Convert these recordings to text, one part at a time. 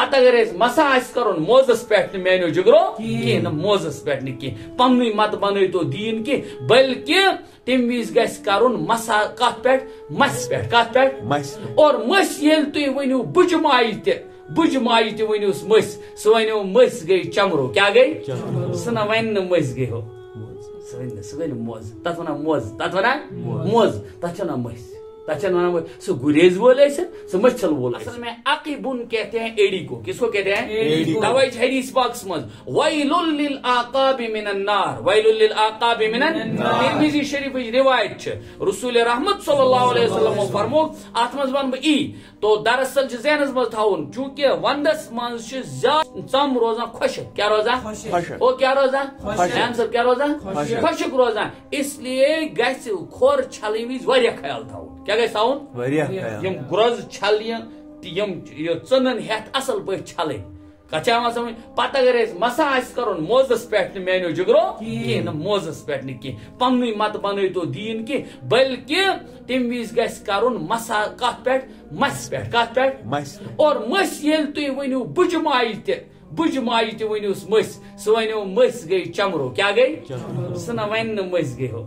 پتہ اگر اس مسا آس کرن موزس پٮ۪ٹھ نہٕ میانیو جگرو کینٛہہ نہٕ موزس پٮ۪ٹھ نہٕ کینٛہہ پننُے مت بنٲیتو دیٖن کینٛہہ بلکہِ تمہِ وِزِ گژھِ کرُن مسا کتھ پٮ۪ٹھ؟ مسہِ پٮ۪ٹھ۔ کتھ پٮ۪ٹھ؟ مَسہِ اور مٔسۍ ییٚلہِ تُہۍ ؤنِو بُجہِ ماجہِ تہِ بُجہِ ماجہِ تہِ ؤنِوس مٔسۍ سُہ وَنیو مٔسۍ گٔے چمرو۔ کیٛاہ گٔے؟ سُہ نہ وَنہِ نہٕ مٔسۍ گٔے ہو۔ نہٕ سُہ گٔے نہٕ موزٕ۔ تتھ وَنان موزٕ۔ تتھ وَنان موزٕ۔ تتھ چھِ وَنان چھِ وَنان مٔسۍ سُہ گُریز وول ٲسِن سُہ مٔچھل وول اصل میں عقیبن کہتے ہیں ایڑی کو۔ کس کو کہتے ہیں؟ ایڑی کو۔ توائی چھِ حدیث پاکس منٛز ویل للعقاب من النار۔ ویل للعقاب من النار۔ ترمذی شریفٕچ روایت چھِ رسول رحمت صلی اللہ علیہ وسلم فرمو اتھ منٛز ونہٕ بہٕ ای۔ تو دراصل ذہنس منٛز تھاوُن چوٗنکہِ ونٛدس منٛز چھِ زیادٕ ژم روزان خۄشک کیٛاہ روزان۔ او کیٛاہ روزان۔ میم صٲب کیٛاہ روزان خۄشک۔ روزان اس لیے گژھِ کھۄر چھلنہٕ وِزِ واریاہ خیال تھاوُن کیٛاہ گژھِ تھاوُن یم گرز چھلنہِ یم یہِ ژٕنن ہیتھ اصل پٲٹھۍ چھلٕنۍ یِوان سمجھ پتہٕ اگر أسۍ مسا آسہِ کرُن موزس پٮ۪ٹھ نہٕ میانیو جگرو نہٕ موزس پٮ۪ٹھ نہٕ کینٛہہ پننُے مت بنٲیتو دیٖن کینٛہہ بلکہِ تمہِ وِزِ گژھِ کرُن مسا کتھ پٮ۪ٹھ مسہِ پٮ۪ٹھ کتھ پٮ۪ٹھ مَسہِ اور مٔسۍ ییٚلہِ تُہۍ ؤنِو بُجہِ ماجہِ تہِ بُجہِ ماجہِ تہِ ؤنِوس مٔسۍ سُہ وَنیو مٔسۍ گٔے چمرو سُہ نہ وَنہِ نہٕ مٔسۍ گٔے ہو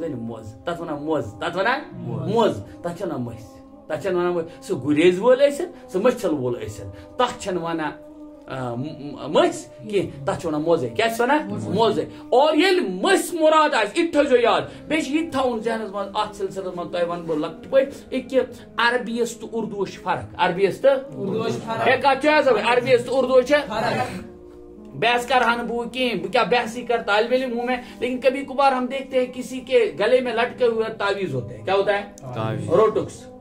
گٔے نہٕ موزٕ تتھ وَنان موزٕ تتھ وَنان موزٕ تتھ چھِ وَنان مٔسۍ تتھ چھَنہٕ وَنان سُہ گُریز وول ٲسِن سُہ مٔچھل وول ٲسِن تتھ چھَنہٕ وَنان آ، م- م- مٔسۍ کینٛہہ تتھ چھِ وَنان موزے. کیٛاہ چھِ وَنان موزے. اور ییٚلہِ مٔسۍ مُراد آسہِ یہِ تہِ تھٲیزیو یاد. بیٚیہِ چھِ یہِ تہِ تھاوُن ذہنس منٛز اتھ سلسلس منٛز تۄہہِ وَنہٕ بہٕ لۄکٹہِ پٲٹھۍ یہِ کہِ عربیَس تہٕ اردوٗوَس چھِ فرق. عربیَس تہٕ ہے کتھ چھِ حظ عربیَس تہٕ اردوٗوَس چھِ بحث کر ہن بو کی؟ کیا بحث ہی کر طالب علم ہوں میں. لیکن کبھی کبھار ہم دیکھتے ہیں کسی کے گلے میں لٹکے ہوئے تعویذ ہوتے ہیں. کیا ہوتا ہے؟ تعویذ۔ روٹکس.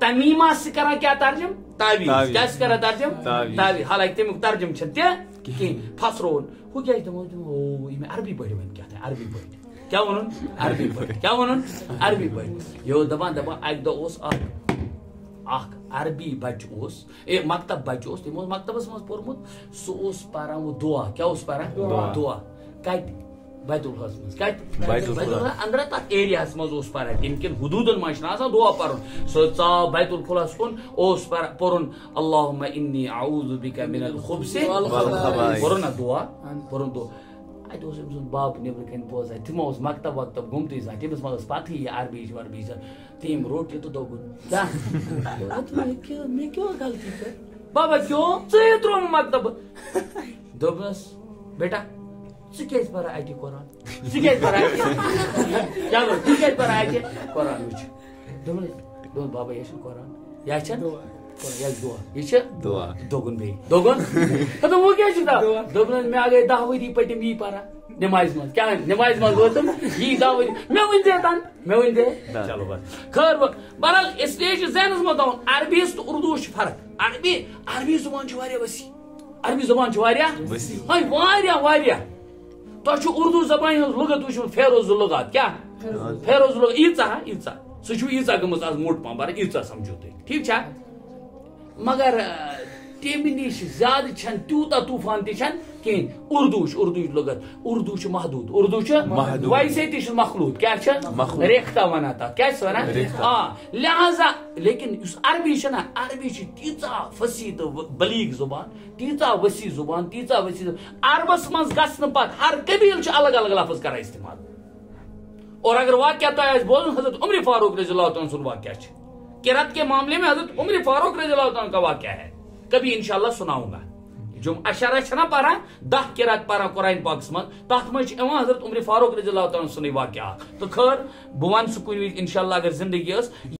تميمة سكرا كيا ترجم تابيز كيا سكرا ترجم؟ تابيز حالا اكتمي ترجم شتيا كين فاسرون هو جاي تمو هو يم عربي بوي وين كيا عربي بوي. كيا ونون عربي بوي. كيا ونون عربي يو دبان دبان. اك دو اوس ار اکھ عربی بچہ اوس اے مکتب بچہ اوس تم اوس مکتبس منٛز پوٚرمُت سُہ اوس پران وہ دعا۔ کیٛاہ اوس پران؟ دعا۔ دعا۔ کتہِ؟ بیت الخلاہس منٛز۔ کتہِ؟ بیت الخلا۔ اندر تتھ ایریاہس منٛز اوس پران۔ تم کن منٛز چھُنہ آسان دعا پرُن۔ سُہ ژاو بیت الخلاہس کُن اوس پران پوٚرُن۔ اللہُم انی اعوذ بک من الخبث والخبائث۔ پوٚرُن نا دعا۔ پوٚرُن دعا۔ اتہِ اوس أمۍ سُنٛد باب نیٚبرٕ کَنۍ بوزان تِمو اوس مکتب وکتب گوٚمتٕے زانٛہہ تٔمِس ما ٲس پتہٕے یہِ عربی چھِ وربی چھِ تٔمۍ روٚٹ یہِ تہٕ دوٚپُن مےٚ کیٛاہ غلطی کٔر بابا کیوں ژےٚ تروٚوُم مکتب دوٚپنس بیٹا ژٕ کیٛازِ پران اَتہِ قرآن ژٕ کیٛازِ پران اَتہِ چلو ژٕ کیٛازِ پران اَتہِ قرآن وٕچھ دوٚپُن دوٚپُن بابا یہِ چھُنہٕ قرآن یا دُعا یہِ چھِ دعا دوٚگُن بیٚیہِ دوٚگُن دوٚپُن وۄنۍ کیٛاہ چھُ دہ نمازِ نمازِ دہ تن چلو بس اس لیے فرق عربی عربی زبان چھِ واریاہ وسیع عربی زبان چھِ واریاہ وسیع۔ ہاے واریاہ واریاہ تۄہہِ چھُ اردوٗ زبانہِ ہٕنٛز لُغت وٕچھمُت فیروز لُغات کیٛاہ فیروز ہا ییٖژاہ سُہ چھُ ییٖژاہ گٔمٕژ آز موٚٹ بَرٕ ییٖژاہ سمجھو تُہۍ ٹھیٖک چھا مگر تمہِ نِش زیادٕ چھنہٕ تیوٗتاہ طوٗفان تہِ اردوٗ چھُ اردوٗچ لُغت اردوٗ چھُ محدوٗد اردوٗ چھُ۔ ویسے تہِ مخلوٗط چھِ مخلوٗط۔ ریختہ وَنان کیٛاہ چھِ وَنان۔ آ لہذا لیکن یُس عربی چھِ نہ عربی چھِ تیٖژاہ فصیح تہٕ بلیٖغ زُبان تیٖژاہ ؤسیع زُبان تیٖژاہ ؤسیع زُبان عربس منٛز گژھنہٕ پتہٕ ہر قبیٖل چھُ الگ الگ لفظ کران استعمال اور اگر واقعہ تو آج بولن حضرت عمر فاروق رضی اللہ تعالیٰ سن واقعہ ہے کرت کے معاملے میں حضرت عمر فاروق رضی اللہ تعالیٰ کا واقعہ ہے۔ کبھی انشاءاللہ سناؤں گا۔ جو اشارہ چھنا پارا دہ کرات پارا قرآن پاکس من تحت مجھ ایوان حضرت عمر فاروق رضی اللہ تعالیٰ سن واقعہ۔ تو خیر بوان ون سہ انشاءاللہ اگر زندگی اس